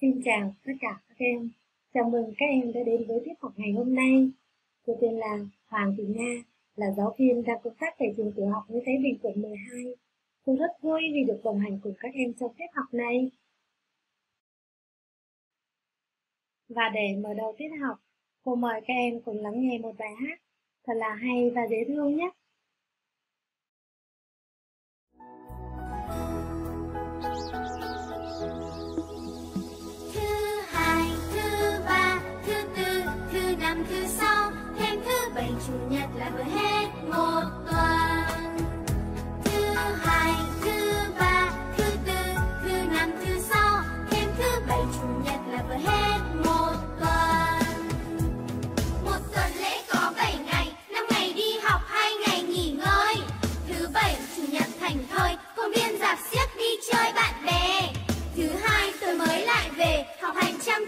Xin chào tất cả các em. Chào mừng các em đã đến với tiết học ngày hôm nay. Tôi tên là Hoàng Thị Nga, là giáo viên đang công tác tại trường tiểu học Nguyễn Thái Bình quận 12. Tôi rất vui vì được đồng hành cùng các em trong tiết học này. Và để mở đầu tiết học, cô mời các em cùng lắng nghe một bài hát thật là hay và dễ thương nhé.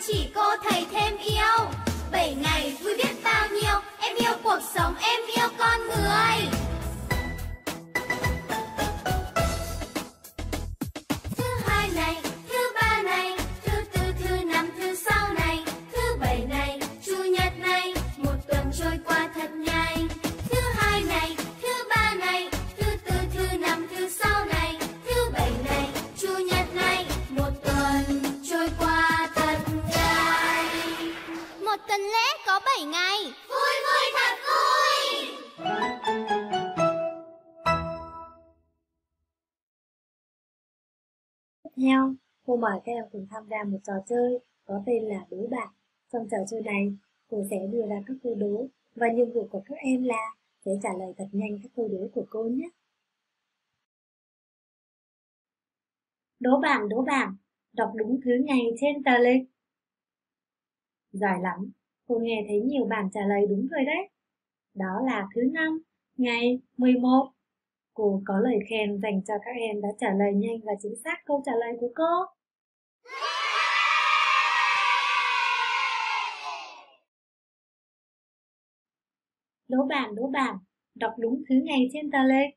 Chỉ cô thầy thêm yêu. Bảy ngày vui biết bao nhiêu, em yêu cuộc sống, em yêu con người. Theo, cô mời các em cùng tham gia một trò chơi có tên là đố bảng. Trong trò chơi này, cô sẽ đưa ra các câu đố và nhiệm vụ của các em là sẽ trả lời thật nhanh các câu đố của cô nhé. Đố bảng, đố bảng, đọc đúng thứ ngày trên tờ lịch. Giỏi lắm, cô nghe thấy nhiều bạn trả lời đúng rồi đấy. Đó là thứ năm, ngày 11 Cô có lời khen dành cho các em đã trả lời nhanh và chính xác câu trả lời của cô. Đố bạn, đố bạn, đọc đúng thứ ngày trên tờ lịch.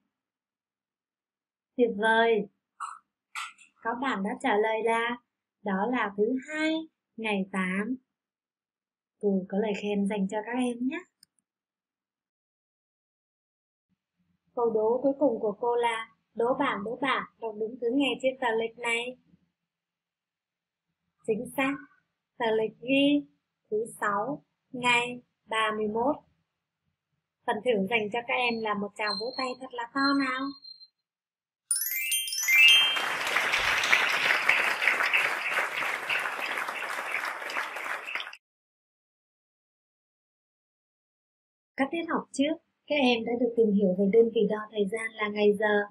Tuyệt vời! Có bạn đã trả lời là đó là thứ hai, ngày 8 cùng có lời khen dành cho các em nhé. Câu đố cuối cùng của cô là đố bảng đố bảng đọc đúng thứ ngày trên tờ lịch này. Chính xác, tờ lịch ghi thứ sáu ngày 31. Phần thưởng dành cho các em là một tràng vỗ tay thật là to nào. Các tiết học trước, các em đã được tìm hiểu về đơn vị đo thời gian là ngày giờ.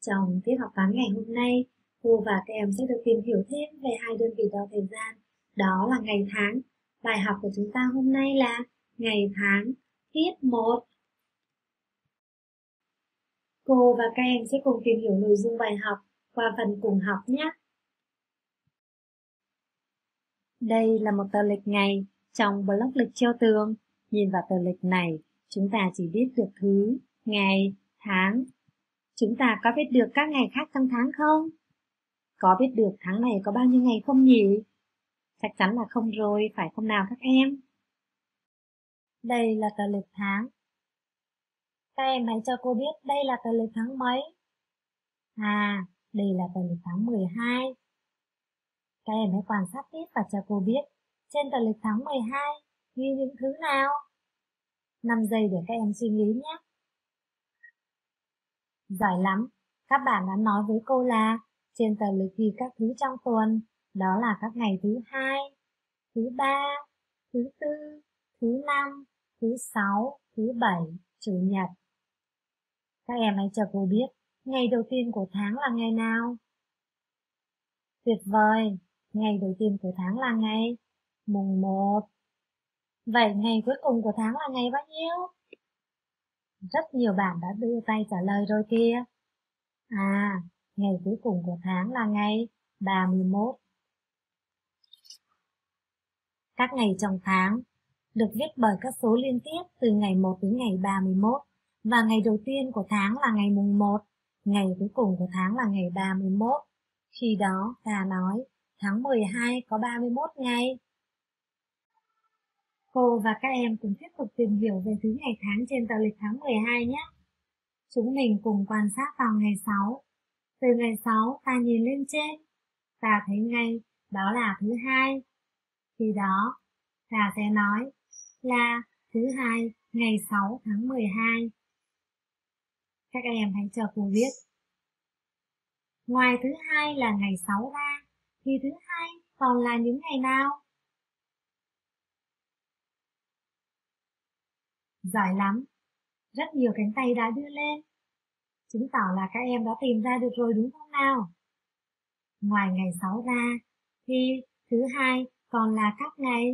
Trong tiết học toán ngày hôm nay, cô và các em sẽ được tìm hiểu thêm về hai đơn vị đo thời gian, đó là ngày tháng. Bài học của chúng ta hôm nay là ngày tháng, tiết 1. Cô và các em sẽ cùng tìm hiểu nội dung bài học qua phần cùng học nhé. Đây là một tờ lịch ngày trong blog lịch treo tường. Nhìn vào tờ lịch này, Chúng ta chỉ biết được thứ, ngày, tháng. Chúng ta có biết được các ngày khác trong tháng không? Có biết được tháng này có bao nhiêu ngày không nhỉ? Chắc chắn là không rồi, phải không nào các em? Đây là tờ lịch tháng. Các em hãy cho cô biết đây là tờ lịch tháng mấy? À, đây là tờ lịch tháng 12. Các em hãy quan sát tiếp và cho cô biết trên tờ lịch tháng 12 ghi những thứ nào? 5 giây để các em suy nghĩ nhé. Giỏi lắm, các bạn đã nói với cô là trên tờ lịch ghi các thứ trong tuần, đó là các ngày thứ hai, thứ ba, thứ tư, thứ năm, thứ sáu, thứ bảy, chủ nhật. Các em hãy cho cô biết ngày đầu tiên của tháng là ngày nào. Tuyệt vời, ngày đầu tiên của tháng là ngày mùng 1. Vậy ngày cuối cùng của tháng là ngày bao nhiêu? Rất nhiều bạn đã đưa tay trả lời rồi kia. À, ngày cuối cùng của tháng là ngày 31. Các ngày trong tháng được viết bởi các số liên tiếp từ ngày 1 đến ngày 31 và ngày đầu tiên của tháng là ngày mùng 1, ngày cuối cùng của tháng là ngày 31. Khi đó ta nói tháng 12 có 31 ngày. Cô và các em cùng tiếp tục tìm hiểu về thứ ngày tháng trên tờ lịch tháng 12 nhé. Chúng mình cùng quan sát vào ngày 6. Từ ngày 6 ta nhìn lên trên, ta thấy ngay đó là thứ hai. Khi đó, ta sẽ nói là thứ hai ngày 6 tháng 12. Các em hãy chờ cô viết. Ngoài thứ hai là ngày 6 ra, thì thứ hai còn là những ngày nào? Giỏi lắm, rất nhiều cánh tay đã đưa lên. Chứng tỏ là các em đã tìm ra được rồi đúng không nào? Ngoài ngày 6 ra, thì thứ hai còn là các ngày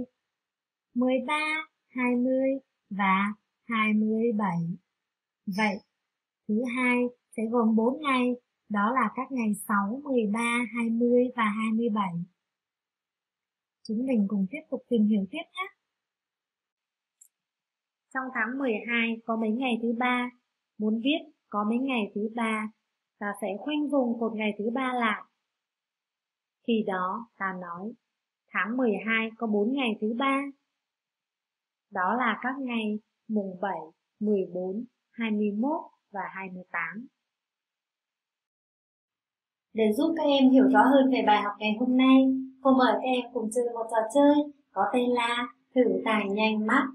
13, 20 và 27. Vậy, thứ hai sẽ gồm 4 ngày, đó là các ngày 6, 13, 20 và 27. Chúng mình cùng tiếp tục tìm hiểu tiếp nhé. Trong tháng 12 có mấy ngày thứ ba, muốn viết có mấy ngày thứ ba, ta sẽ khoanh vùng một ngày thứ ba lại. Khi đó ta nói, tháng 12 có 4 ngày thứ ba. Đó là các ngày mùng 7, 14, 21 và 28. Để giúp các em hiểu rõ hơn về bài học ngày hôm nay, cô mời các em cùng chơi một trò chơi có tên là Thử tài nhanh mắt.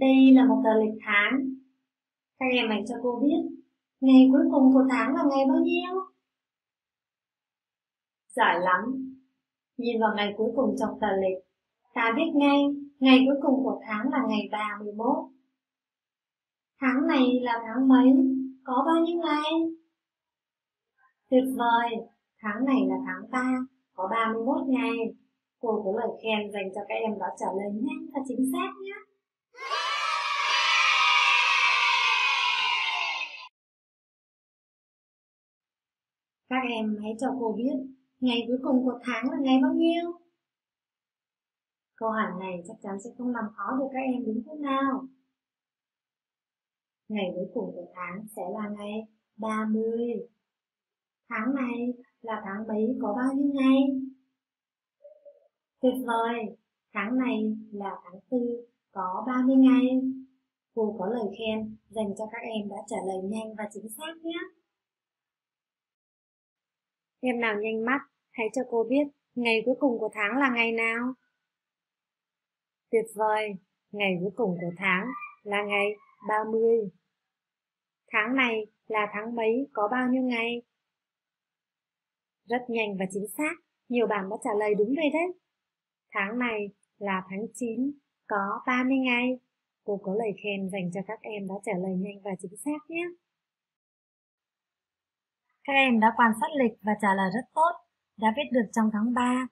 Đây là một tờ lịch tháng. Các em hãy cho cô biết ngày cuối cùng của tháng là ngày bao nhiêu? Giỏi lắm. Nhìn vào ngày cuối cùng trong tờ lịch, ta biết ngay ngày cuối cùng của tháng là ngày 31. Tháng này là tháng mấy? Có bao nhiêu ngày? Tuyệt vời, tháng này là tháng 3, có 31 ngày. Cô có lời khen dành cho các em đó trả lời nhanh và chính xác nhé. Các em hãy cho cô biết ngày cuối cùng của tháng là ngày bao nhiêu? Câu hỏi này chắc chắn sẽ không làm khó được các em đúng không nào? Ngày cuối cùng của tháng sẽ là ngày 30. Tháng này là tháng mấy, có bao nhiêu ngày? Tuyệt vời! Tháng này là tháng 4 có 30 ngày. Cô có lời khen dành cho các em đã trả lời nhanh và chính xác nhé. Em nào nhanh mắt, hãy cho cô biết ngày cuối cùng của tháng là ngày nào. Tuyệt vời, ngày cuối cùng của tháng là ngày 30. Tháng này là tháng mấy có bao nhiêu ngày? Rất nhanh và chính xác, nhiều bạn đã trả lời đúng rồi đấy. Tháng này là tháng 9, có 30 ngày. Cô có lời khen dành cho các em đã trả lời nhanh và chính xác nhé. Các em đã quan sát lịch và trả lời rất tốt, đã viết được trong tháng 3,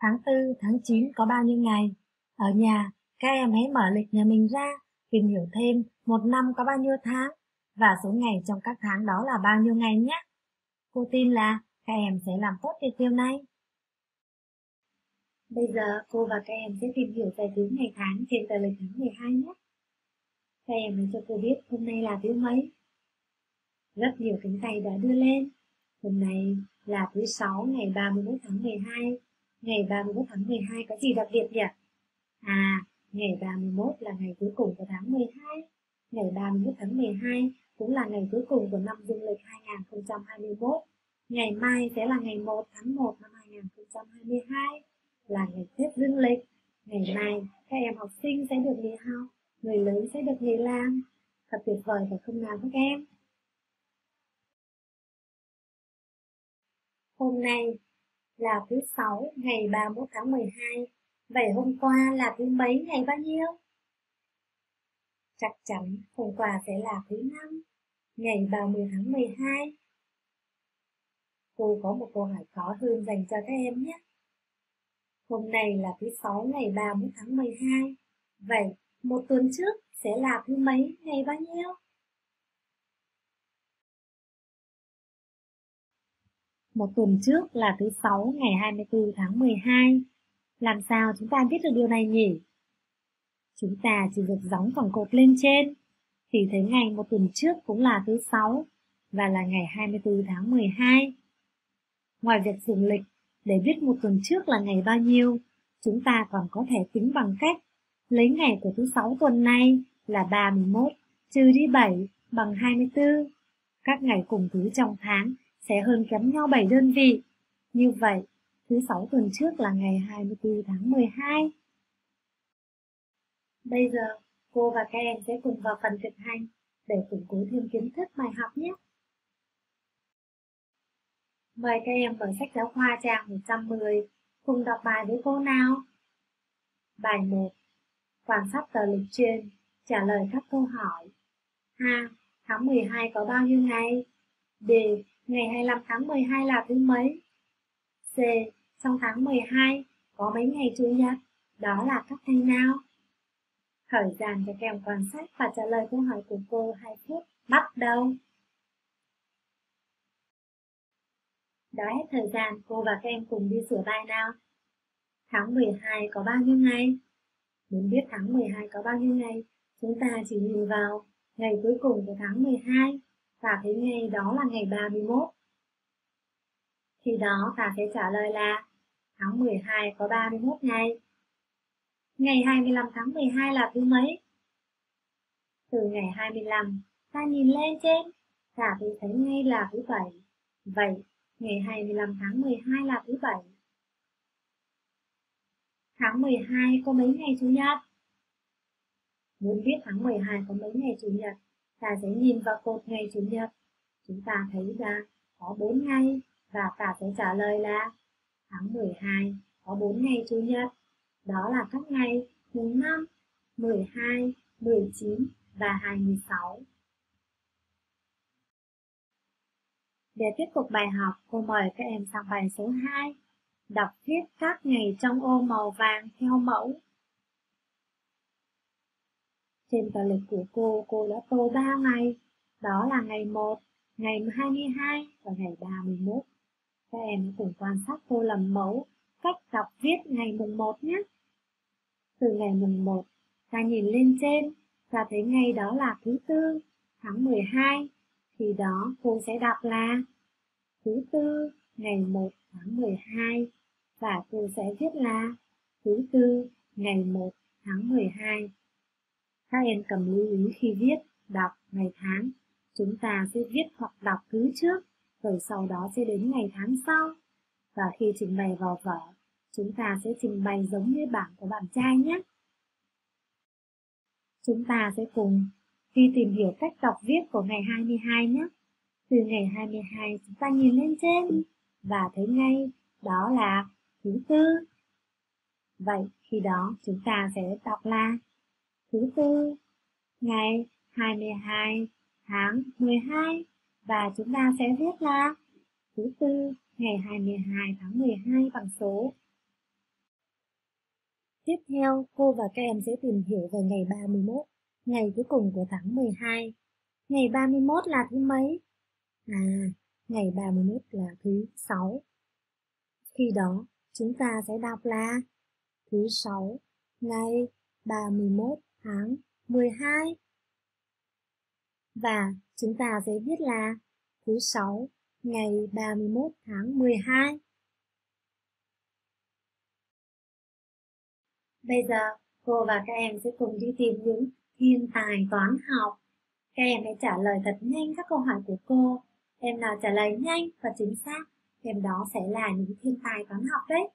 tháng 4, tháng 9 có bao nhiêu ngày. Ở nhà, các em hãy mở lịch nhà mình ra, tìm hiểu thêm một năm có bao nhiêu tháng và số ngày trong các tháng đó là bao nhiêu ngày nhé. Cô tin là các em sẽ làm tốt việc điều này. Bây giờ cô và các em sẽ tìm hiểu về thứ ngày tháng trên tờ lịch tháng 12 nhé. Các em hãy cho cô biết hôm nay là thứ mấy rất nhiều cánh tay đã đưa lên. Hôm nay là thứ sáu ngày 31 tháng 12. Ngày 31 tháng 12 có gì đặc biệt nhỉ? À, ngày 31 là ngày cuối cùng của tháng 12. Ngày 31 tháng 12 cũng là ngày cuối cùng của năm dương lịch 2021. Ngày mai sẽ là ngày 1 tháng 1 năm 2022, là ngày Tết dương lịch. Ngày mai, các em học sinh sẽ được nghỉ học, người lớn sẽ được nghỉ làm. Thật tuyệt vời phải không nào các em? Hôm nay là thứ sáu ngày 31 tháng 12. Vậy hôm qua là thứ mấy ngày bao nhiêu? Chắc chắn hôm qua sẽ là thứ năm, ngày 30 tháng 12. Cô có một câu hỏi khó hơn dành cho các em nhé. Hôm nay là thứ sáu ngày 31 tháng 12. Vậy một tuần trước sẽ là thứ mấy ngày bao nhiêu? Một tuần trước là thứ sáu ngày 24 tháng 12. Làm sao chúng ta biết được điều này nhỉ? Chúng ta chỉ việc gióng khoảng cột lên trên thì thấy ngày một tuần trước cũng là thứ sáu và là ngày 24 tháng 12. Ngoài việc dùng lịch Để biết một tuần trước là ngày bao nhiêu, chúng ta còn có thể tính bằng cách lấy ngày của thứ sáu tuần này là 31, trừ đi 7 bằng 24. Các ngày cùng thứ trong tháng sẽ hơn kém nhau 7 đơn vị. Như vậy, thứ sáu tuần trước là ngày 24 tháng 12. Bây giờ, cô và các em sẽ cùng vào phần thực hành để củng cố thêm kiến thức bài học nhé. Mời các em mở sách giáo khoa trang 110, cùng đọc bài với cô nào. Bài 1. Quan sát tờ lịch trên, trả lời các câu hỏi. A. Tháng 12 có bao nhiêu ngày? B. Ngày 25 tháng 12 là thứ mấy? C. Trong tháng 12 có mấy ngày Chủ nhật? Đó là các ngày nào? Thời gian cho kèm quan sát và trả lời câu hỏi của cô 2 phút. Bắt đầu! Đã hết thời gian, cô và các em cùng đi sửa bài nào. Tháng 12 có bao nhiêu ngày? Muốn biết tháng 12 có bao nhiêu ngày, chúng ta chỉ nhìn vào ngày cuối cùng của tháng 12 và cái ngày đó là ngày 31. Khi đó ta sẽ trả lời là tháng 12 có 31 ngày. Ngày 25 tháng 12 là thứ mấy? Từ ngày 25, ta nhìn lên trên, ta thấy ngay là thứ bảy. Vậy, ngày 25 tháng 12 là thứ bảy. Tháng 12 có mấy ngày Chủ nhật? Muốn biết tháng 12 có mấy ngày Chủ nhật, ta sẽ nhìn vào cột ngày Chủ nhật. Chúng ta thấy ra có 4 ngày và ta sẽ trả lời là tháng 12 có 4 ngày Chủ nhật. Đó là các ngày mùng 5, 12, 19 và 26. Để tiếp tục bài học, cô mời các em sang bài số 2. Đọc viết các ngày trong ô màu vàng theo mẫu. Trên tờ lịch của cô, cô đã tô 3 ngày. Đó là ngày 1, ngày 22 và ngày 31. Các em cùng quan sát cô làm mẫu cách đọc viết ngày mùng 1 nhé. Từ ngày mùng 1, ta nhìn lên trên, ta thấy ngày đó là thứ tư, tháng 12. Thì đó cô sẽ đọc là thứ tư ngày 1 tháng 12 và cô sẽ viết là thứ tư ngày 1 tháng 12. Các em cần lưu ý khi viết, đọc ngày tháng, chúng ta sẽ viết hoặc đọc thứ trước, rồi sau đó sẽ đến ngày tháng sau. Và khi trình bày vào vở, chúng ta sẽ trình bày giống như bảng của bạn trai nhé. Chúng ta sẽ cùng đi tìm hiểu cách đọc viết của ngày 22 nhé. Từ ngày 22 chúng ta nhìn lên trên và thấy ngay đó là thứ tư. Vậy khi đó chúng ta sẽ đọc là thứ tư ngày 22 tháng 12 và chúng ta sẽ viết là thứ tư ngày 22 tháng 12 bằng số. Tiếp theo, cô và các em sẽ tìm hiểu về ngày 31, ngày cuối cùng của tháng 12. Ngày 31 là thứ mấy? À, ngày 31 là thứ 6. Khi đó, chúng ta sẽ đọc là thứ 6, ngày 31 tháng 12. Và chúng ta sẽ viết là thứ sáu ngày 31 tháng 12. Bây giờ, cô và các em sẽ cùng đi tìm những thiên tài toán học. Các em hãy trả lời thật nhanh các câu hỏi của cô Em nào trả lời nhanh và chính xác, em đó sẽ là những thiên tài toán học đấy.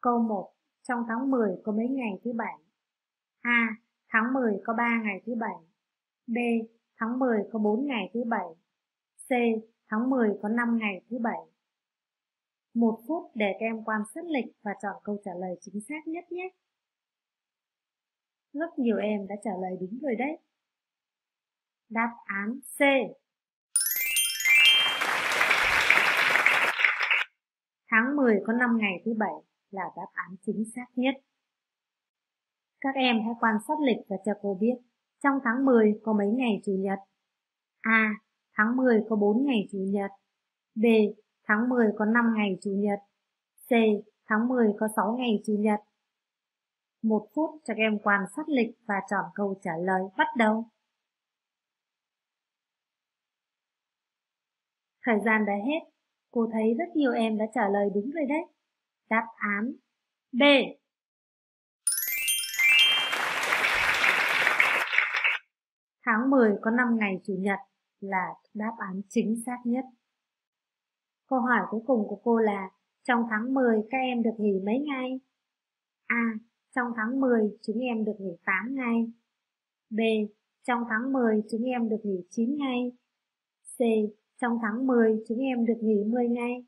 Câu 1. Trong tháng 10 có mấy ngày thứ bảy? A. Tháng 10 có 3 ngày thứ bảy. B. Tháng 10 có 4 ngày thứ bảy. C. Tháng 10 có 5 ngày thứ bảy. Một phút để các em quan sát lịch và chọn câu trả lời chính xác nhất nhé. Rất nhiều em đã trả lời đúng rồi đấy. Đáp án C. Tháng 10 có 5 ngày thứ bảy là đáp án chính xác nhất. Các em hãy quan sát lịch và cho cô biết, trong tháng 10 có mấy ngày Chủ nhật. A. Tháng 10 có 4 ngày Chủ nhật. B. Tháng 10 có 5 ngày Chủ nhật. C. Tháng 10 có 6 ngày Chủ nhật. Một phút cho các em quan sát lịch và chọn câu trả lời bắt đầu. Thời gian đã hết. Cô thấy rất nhiều em đã trả lời đúng rồi đấy. Đáp án B. Tháng 10 có 5 ngày Chủ nhật là đáp án chính xác nhất. Câu hỏi cuối cùng của cô là, trong tháng 10 các em được nghỉ mấy ngày? A. Trong tháng 10 chúng em được nghỉ 8 ngày. B. Trong tháng 10 chúng em được nghỉ 9 ngày. C. Trong tháng 10 chúng em được nghỉ 10 ngày.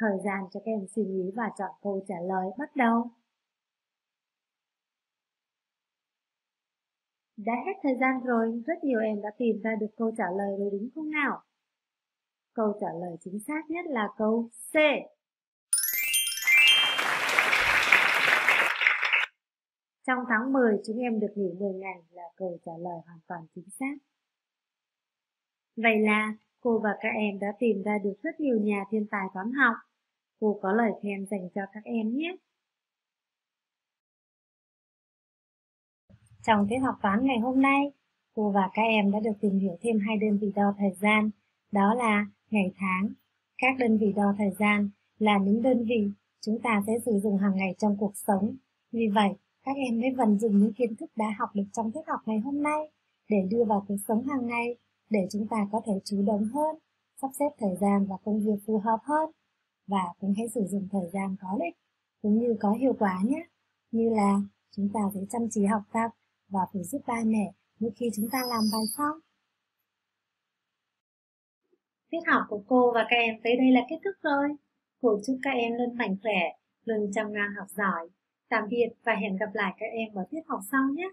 Thời gian cho các em suy nghĩ và chọn câu trả lời bắt đầu. Đã hết thời gian rồi, rất nhiều em đã tìm ra được câu trả lời rồi đúng không nào? Câu trả lời chính xác nhất là câu C. Trong tháng 10 chúng em được nghỉ 10 ngày là câu trả lời hoàn toàn chính xác. Vậy là cô và các em đã tìm ra được rất nhiều nhà thiên tài toán học. Cô có lời khen dành cho các em nhé. Trong tiết học toán ngày hôm nay, cô và các em đã được tìm hiểu thêm hai đơn vị đo thời gian, đó là ngày tháng. Các đơn vị đo thời gian là những đơn vị chúng ta sẽ sử dụng hàng ngày trong cuộc sống. Vì vậy, các em mới vận dụng những kiến thức đã học được trong tiết học ngày hôm nay để đưa vào cuộc sống hàng ngày để chúng ta có thể chủ động hơn, sắp xếp thời gian và công việc phù hợp hơn và cũng hãy sử dụng thời gian có ích cũng như có hiệu quả nhé. Như là chúng ta phải chăm chỉ học tập và phải giúp ba mẹ mỗi khi chúng ta làm bài xong. Tiết học của cô và các em tới đây là kết thúc rồi. Cô chúc các em luôn mạnh khỏe, luôn chăm ngoan học giỏi. Tạm biệt và hẹn gặp lại các em ở tiết học sau nhé.